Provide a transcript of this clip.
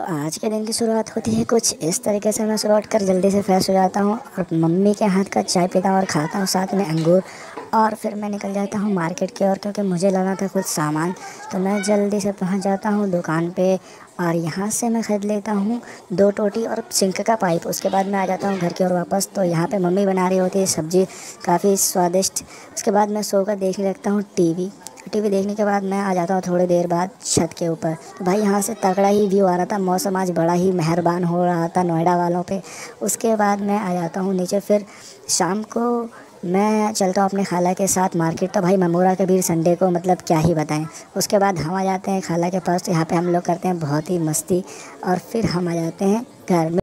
आज के दिन की शुरुआत होती है। कुछ इस तरीके से मैं सुबह उठकर जल्दी से फ्रेश हो जाता हूँ और मम्मी के हाथ का चाय पीता हूँ और खाता हूँ साथ में अंगूर। और फिर मैं निकल जाता हूँ मार्केट की ओर क्योंकि मुझे लाना था कुछ सामान। तो मैं जल्दी से पहुँच जाता हूँ दुकान पे और यहाँ से मैं ख़रीद लेता हूँ दो टोटी और सिंक का पाइप। उसके बाद मैं आ जाता हूँ घर की ओर वापस। तो यहाँ पे मम्मी बना रही होती है सब्ज़ी, काफ़ी स्वादिष्ट। उसके बाद मैं सो कर देखने लगता हूँ टी टीवी देखने के बाद मैं आ जाता हूँ थोड़ी देर बाद छत के ऊपर। तो भाई यहाँ से तगड़ा ही व्यू आ रहा था, मौसम आज बड़ा ही मेहरबान हो रहा था नोएडा वालों पे। उसके बाद मैं आ जाता हूँ नीचे, फिर शाम को मैं चलता हूँ अपने खाला के साथ मार्केट तो भाई ममूरा कबीर संडे को मतलब क्या ही बताएँ। उसके बाद हम आ जाते हैं खाला के पास तो यहाँ पे हम लोग करते हैं बहुत ही मस्ती और फिर हम आ जाते हैं घर में।